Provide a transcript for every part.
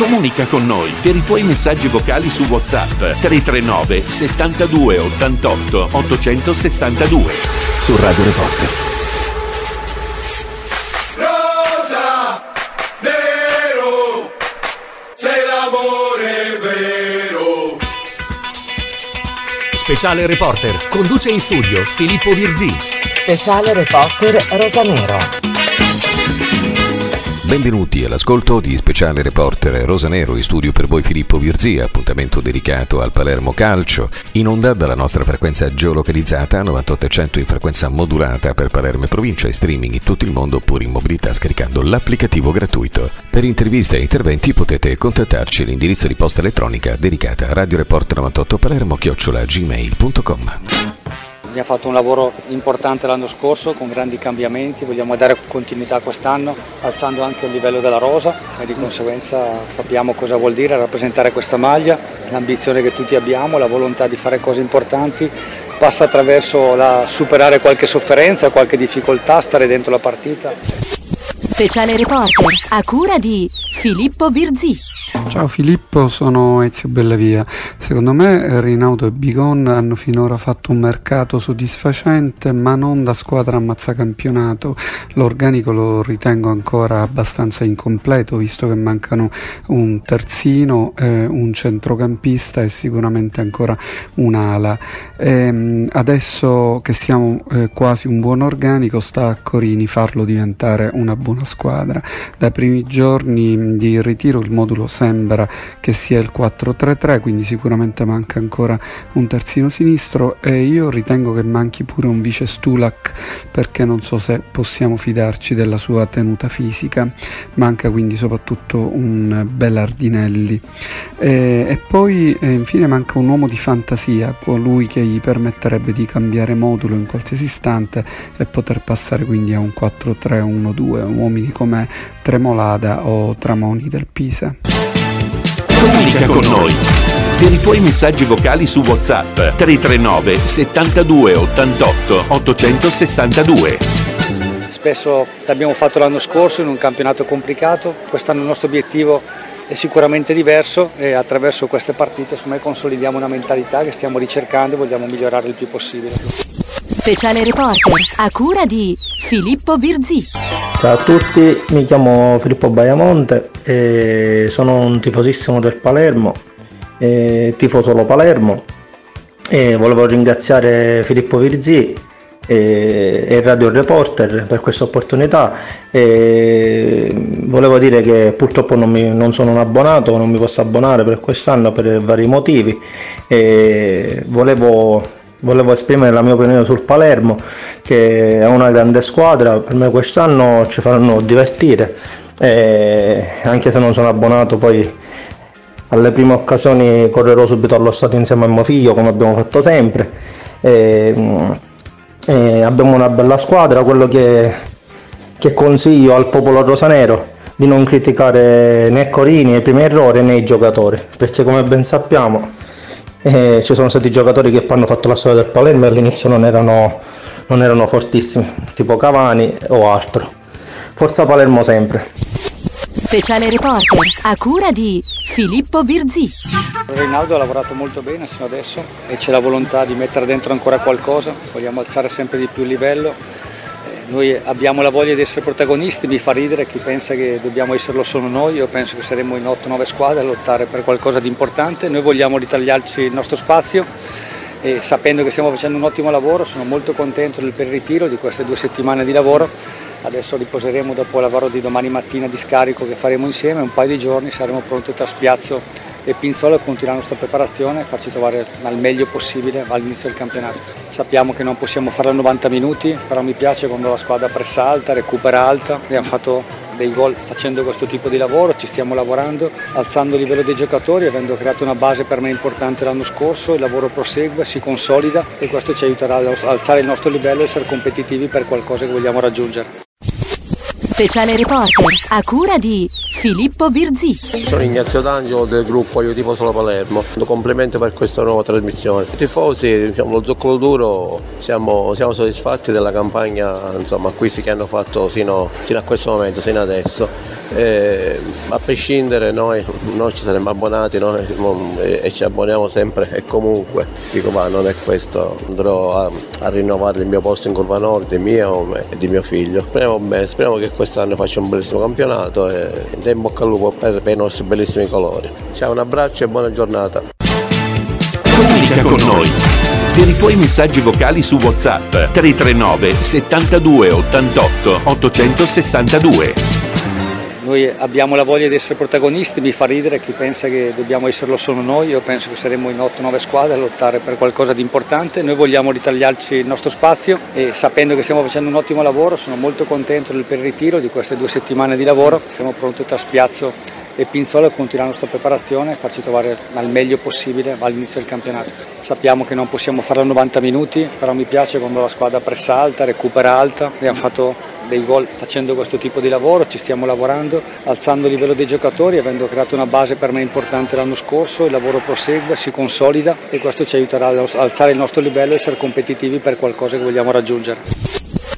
Comunica con noi per i tuoi messaggi vocali su WhatsApp 339 72 88 862 su Radio Reporter. Rosa, nero, sei l'amore vero. Speciale Reporter conduce in studio Filippo Virzì. Speciale reporter Rosanero. Benvenuti all'ascolto di speciale reporter Rosanero in studio per voi Filippo Virzia, appuntamento dedicato al Palermo Calcio, in onda dalla nostra frequenza geolocalizzata 9800 in frequenza modulata per Palermo e provincia e streaming in tutto il mondo oppure in mobilità scaricando l'applicativo gratuito. Per interviste e interventi potete contattarci all'indirizzo di posta elettronica dedicata a radioreporter98palermo-gmail.com. Abbiamo fatto un lavoro importante l'anno scorso con grandi cambiamenti, vogliamo dare continuità quest'anno alzando anche il livello della rosa. E di conseguenza sappiamo cosa vuol dire rappresentare questa maglia, l'ambizione che tutti abbiamo, la volontà di fare cose importanti. Passa attraverso la superare qualche sofferenza, qualche difficoltà, stare dentro la partita. Speciale reporter a cura di Filippo Virzì. Ciao Filippo, sono Ezio Bellavia. Secondo me Rinaudo e Bigon hanno finora fatto un mercato soddisfacente, ma non da squadra ammazzacampionato. L'organico lo ritengo ancora abbastanza incompleto, visto che mancano un terzino, eh, un centrocampista e sicuramente ancora un'ala. Ehm, adesso che siamo eh, quasi un buon organico, sta a Corini farlo diventare una buona squadra. Dai primi giorni di ritiro il modulo sembra che sia il 4-3-3, quindi sicuramente manca ancora un terzino sinistro e io ritengo che manchi pure un vice Stulak perché non so se possiamo fidarci della sua tenuta fisica. Manca quindi soprattutto un Bellardinelli. E, e poi e infine manca un uomo di fantasia, colui che gli permetterebbe di cambiare modulo in qualsiasi istante e poter passare quindi a un 4-3-1-2, uomini come Tremolada o Tramoni del Pisa. Comunica con noi per i tuoi messaggi vocali su WhatsApp 339 72 88 862. Spesso l'abbiamo fatto l'anno scorso in un campionato complicato, quest'anno il nostro obiettivo è sicuramente diverso e attraverso queste partite me consolidiamo una mentalità che stiamo ricercando e vogliamo migliorare il più possibile. Speciale reporter a cura di Filippo Virzì. Ciao a tutti, mi chiamo Filippo Baiamonte e sono un tifosissimo del Palermo, tifo solo Palermo. E volevo ringraziare Filippo Virzì e, e Radio Reporter per questa opportunità. E volevo dire che purtroppo non, mi- non sono un abbonato, non mi posso abbonare per quest'anno per vari motivi. E volevo Volevo esprimere la mia opinione sul Palermo, che è una grande squadra, per me quest'anno ci faranno divertire, e anche se non sono abbonato poi alle prime occasioni correrò subito allo stadio insieme a mio figlio come abbiamo fatto sempre. E, e abbiamo una bella squadra, quello che, che consiglio al popolo rosanero di non criticare né Corini, i primi errori né i giocatori, perché come ben sappiamo eh, ci sono stati giocatori che poi hanno fatto la storia del Palermo e all'inizio non erano, non erano fortissimi, tipo Cavani o altro. Forza Palermo sempre. Speciale reporter a cura di Filippo Virzì. Rinaldo ha lavorato molto bene fino adesso e c'è la volontà di mettere dentro ancora qualcosa, vogliamo alzare sempre di più il livello. Noi abbiamo la voglia di essere protagonisti, mi fa ridere chi pensa che dobbiamo esserlo solo noi, io penso che saremo in 8-9 squadre a lottare per qualcosa di importante, noi vogliamo ritagliarci il nostro spazio e sapendo che stiamo facendo un ottimo lavoro sono molto contento del ritiro di queste due settimane di lavoro, adesso riposeremo dopo il lavoro di domani mattina di scarico che faremo insieme, un paio di giorni saremo pronti tra Spiazzo e Pinzola a continuare la nostra preparazione e farci trovare al meglio possibile all'inizio del campionato. Sappiamo che non possiamo fare 90 minuti, però mi piace quando la squadra pressa alta, recupera alta, abbiamo fatto dei gol facendo questo tipo di lavoro, ci stiamo lavorando, alzando il livello dei giocatori, avendo creato una base per me importante l'anno scorso, il lavoro prosegue, si consolida e questo ci aiuterà ad alzare il nostro livello e essere competitivi per qualcosa che vogliamo raggiungere. Speciale reporter a cura di Filippo Virzì. Sono Ignazio D'Angelo del gruppo Io Tipo Solo Palermo. Complimenti per questa nuova trasmissione. Tifosi, diciamo, lo zoccolo duro, siamo, siamo soddisfatti della campagna, insomma, acquisti che hanno fatto sino, sino a questo momento, sino adesso. E, a prescindere noi, noi ci saremmo abbonati noi, e, e, ci abboniamo sempre e comunque dico ma non è questo, andrò a, a rinnovare il mio posto in Curva Nord, mio e di mio figlio. Speriamo, bene, speriamo che quest'anno faccia un bellissimo campionato e in bocca al lupo per, per i nostri bellissimi colori. Ciao, un abbraccio e buona giornata. Comunica con noi. Per i tuoi messaggi vocali su WhatsApp 339 72 88 862. Noi abbiamo la voglia di essere protagonisti, mi fa ridere chi pensa che dobbiamo esserlo solo noi, io penso che saremo in 8-9 squadre a lottare per qualcosa di importante, noi vogliamo ritagliarci il nostro spazio e sapendo che stiamo facendo un ottimo lavoro sono molto contento del per ritiro di queste due settimane di lavoro, siamo pronti tra spiazzo e Pinzola a continuare la nostra preparazione e farci trovare al meglio possibile all'inizio del campionato. Sappiamo che non possiamo farlo a 90 minuti, però mi piace quando la squadra pressa alta, recupera alta, abbiamo fatto dei gol facendo questo tipo di lavoro, ci stiamo lavorando, alzando il livello dei giocatori, avendo creato una base per me importante l'anno scorso, il lavoro prosegue, si consolida e questo ci aiuterà ad alzare il nostro livello e essere competitivi per qualcosa che vogliamo raggiungere.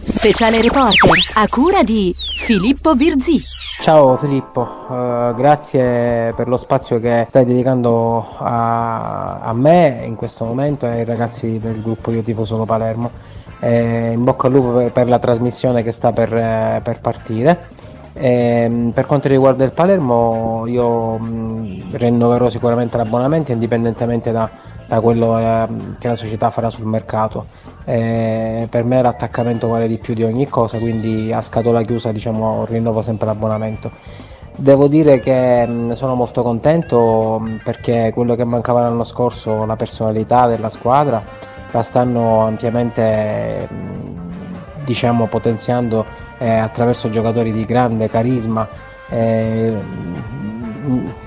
Speciale reporter a cura di Filippo Virzì. Ciao Filippo, uh, grazie per lo spazio che stai dedicando a, a, me in questo momento e ai ragazzi del gruppo Io Tifo Solo Palermo eh, in bocca al lupo per, per, la trasmissione che sta per, eh, per partire. Eh, per quanto riguarda il Palermo, io mh, rinnoverò sicuramente l'abbonamento indipendentemente da, da quello eh, che la società farà sul mercato. Eh, per me l'attaccamento vale di più di ogni cosa, quindi a scatola chiusa diciamo, rinnovo sempre l'abbonamento. Devo dire che mh, sono molto contento mh, perché quello che mancava l'anno scorso, la personalità della squadra, la stanno ampiamente diciamo, potenziando eh, attraverso giocatori di grande carisma eh,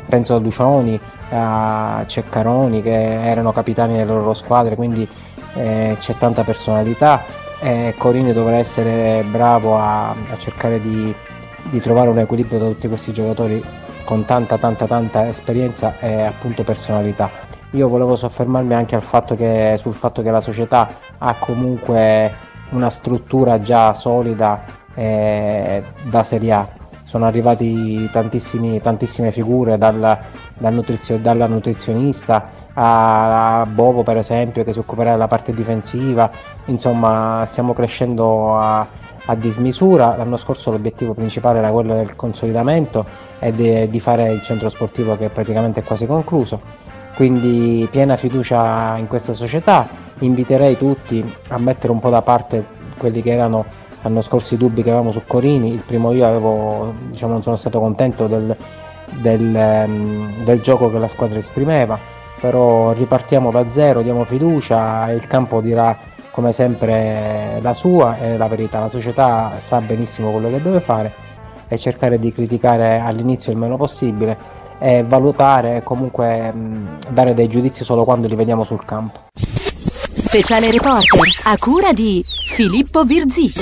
penso a Lucioni a Ceccaroni che erano capitani delle loro squadre quindi eh, c'è tanta personalità. E Corini dovrà essere bravo a, a cercare di, di trovare un equilibrio tra tutti questi giocatori con tanta tanta tanta esperienza e appunto personalità io volevo soffermarmi anche fatto che, sul fatto che la società ha comunque una struttura già solida eh, da Serie A. Sono arrivati tantissime figure dal, dal nutrizio, dalla nutrizionista a, Bovo per esempio che si occuperà della parte difensiva, insomma stiamo crescendo a, a dismisura. L'anno scorso l'obiettivo principale era quello del consolidamento e di, di fare il centro sportivo che praticamente è quasi concluso quindi piena fiducia in questa società. Inviterei tutti a mettere un po' da parte quelli che erano l'anno scorso i dubbi che avevamo su Corini. Il primo io avevo, diciamo, non sono stato contento del, del, ehm, del gioco che la squadra esprimeva, però ripartiamo da zero, diamo fiducia il campo dirà come sempre la sua e la verità. La società sa benissimo quello che deve fare e cercare di criticare all'inizio il meno possibile e valutare e comunque mh, dare dei giudizi solo quando li vediamo sul campo. Speciale reporter a cura di Filippo Virzì.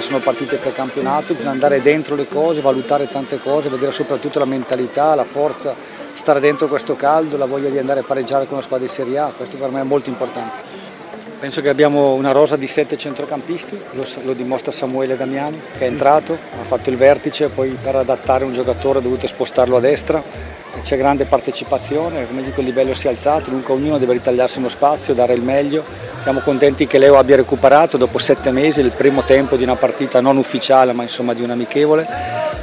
Sono partite per campionato, bisogna andare dentro le cose, valutare tante cose, vedere soprattutto la mentalità, la forza, stare dentro questo caldo, la voglia di andare a pareggiare con la squadra di Serie A, questo per me è molto importante. Penso che abbiamo una rosa di sette centrocampisti, lo, lo, dimostra Samuele Damiani che è entrato, ha fatto il vertice, poi per adattare un giocatore ha dovuto spostarlo a destra, c'è grande partecipazione, come dico il livello si è alzato, comunque ognuno deve ritagliarsi uno spazio, dare il meglio. Siamo contenti che Leo abbia recuperato dopo sette mesi il primo tempo di una partita non ufficiale ma insomma di un amichevole.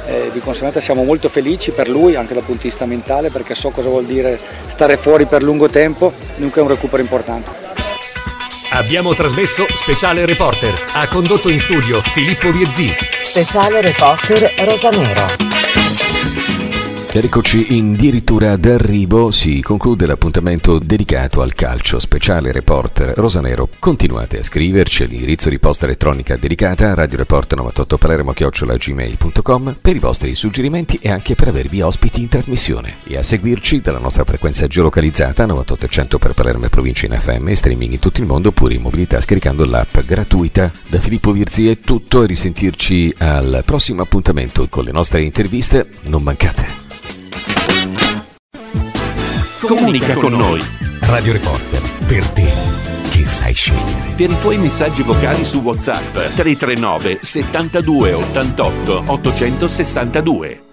Eh, di conseguenza siamo molto felici per lui anche dal punto di vista mentale perché so cosa vuol dire stare fuori per lungo tempo, dunque è un recupero importante. Abbiamo trasmesso Speciale Reporter. Ha condotto in studio Filippo Viezzi. Speciale Reporter Rosanero. Eccoci addirittura d'arrivo, si conclude l'appuntamento dedicato al calcio speciale reporter Rosanero. Continuate a scriverci all'indirizzo di posta elettronica dedicata a Radio Report 98 Palermo gmail.com per i vostri suggerimenti e anche per avervi ospiti in trasmissione e a seguirci dalla nostra frequenza geolocalizzata 9800 per Palermo e provincia in FM streaming in tutto il mondo oppure in mobilità scaricando l'app gratuita. Da Filippo Virzi è tutto e risentirci al prossimo appuntamento con le nostre interviste. Non mancate. Comunica con noi. Radio Reporter, per te che sai scegliere. Per i tuoi messaggi vocali su WhatsApp 339 72 88 862.